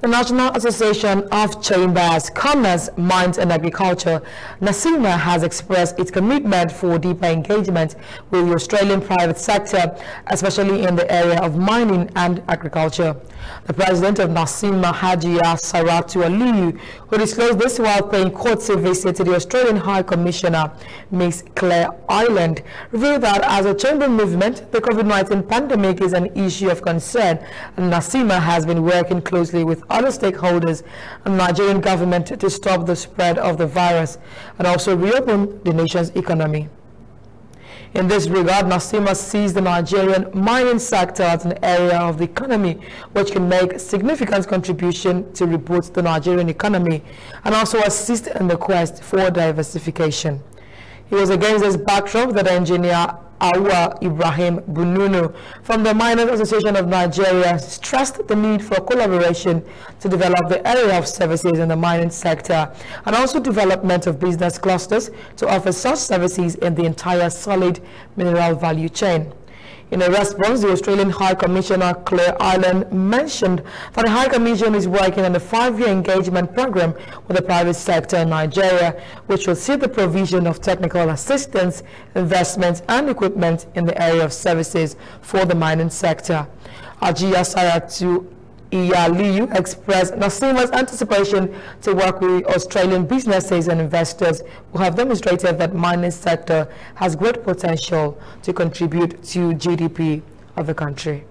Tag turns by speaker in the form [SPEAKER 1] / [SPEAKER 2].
[SPEAKER 1] The National Association of Chambers, Commerce, Mines and Agriculture, NACCIMA, has expressed its commitment for deeper engagement with the Australian private sector, especially in the area of mining and agriculture. The president of NACCIMA Hajia Saratu Aliyu, who disclosed this while paying courtesy visit to the Australian High Commissioner, Ms. Claire Ireland, revealed that as a chamber movement, the COVID-19 pandemic is an issue of concern, and NACCIMA has been working closely with other stakeholders and Nigerian government to stop the spread of the virus and also reopen the nation's economy. In this regard, NACCIMA sees the Nigerian mining sector as an area of the economy which can make significant contribution to reboot the Nigerian economy and also assist in the quest for diversification. It was against this backdrop that engineer Awa Ibrahim Bununu from the Miners Association of Nigeria stressed the need for collaboration to develop the area of services in the mining sector and also development of business clusters to offer such services in the entire solid mineral value chain. In a response, the Australian High Commissioner Claire Ireland mentioned that the High Commission is working on a five-year engagement program with the private sector in Nigeria, which will see the provision of technical assistance, investments and equipment in the area of services for the mining sector. Hajia Saratu Iyaliu expressed NACCIMA's anticipation to work with Australian businesses and investors who have demonstrated that mining sector has great potential to contribute to GDP of the country.